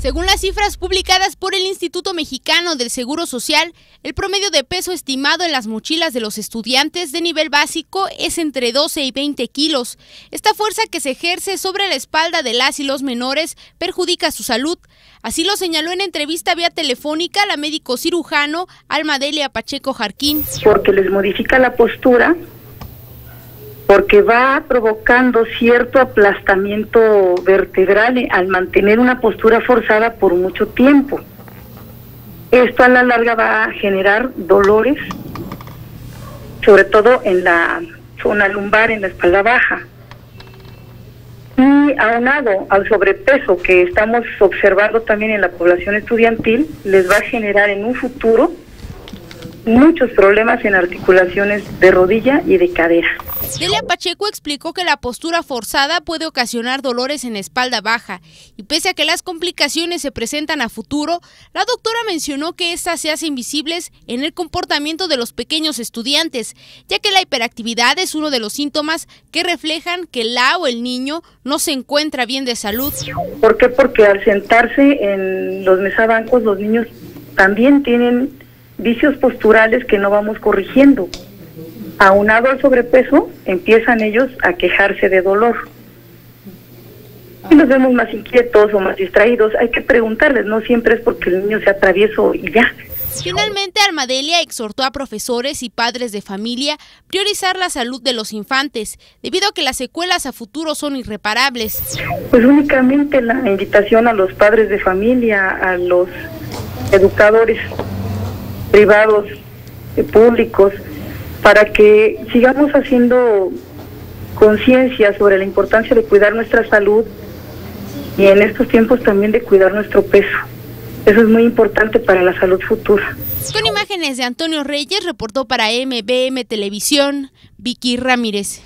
Según las cifras publicadas por el Instituto Mexicano del Seguro Social, el promedio de peso estimado en las mochilas de los estudiantes de nivel básico es entre 12 y 20 kilos. Esta fuerza que se ejerce sobre la espalda de las y los menores perjudica su salud. Así lo señaló en entrevista vía telefónica la médico cirujano Almadelia Pacheco Jarquín. Porque les modifica la postura porque va provocando cierto aplastamiento vertebral al mantener una postura forzada por mucho tiempo. Esto a la larga va a generar dolores, sobre todo en la zona lumbar, en la espalda baja. Y aunado al sobrepeso que estamos observando también en la población estudiantil, les va a generar en un futuro muchos problemas en articulaciones de rodilla y de cadera. Delia Pacheco explicó que la postura forzada puede ocasionar dolores en espalda baja y pese a que las complicaciones se presentan a futuro, la doctora mencionó que estas se hacen visibles en el comportamiento de los pequeños estudiantes, ya que la hiperactividad es uno de los síntomas que reflejan que la o el niño no se encuentra bien de salud. ¿Por qué? Porque al sentarse en los mesabancos los niños también tienen vicios posturales que no vamos corrigiendo. Aunado al sobrepeso, empiezan ellos a quejarse de dolor. Y nos vemos más inquietos o más distraídos. Hay que preguntarles, no siempre es porque el niño sea travieso y ya. Finalmente, Armadelia exhortó a profesores y padres de familia priorizar la salud de los infantes, debido a que las secuelas a futuro son irreparables. Pues únicamente la invitación a los padres de familia, a los educadores privados, públicos, para que sigamos haciendo conciencia sobre la importancia de cuidar nuestra salud y en estos tiempos también de cuidar nuestro peso. Eso es muy importante para la salud futura. Con imágenes de Antonio Reyes, reportó para MBM Televisión, Vicky Ramírez.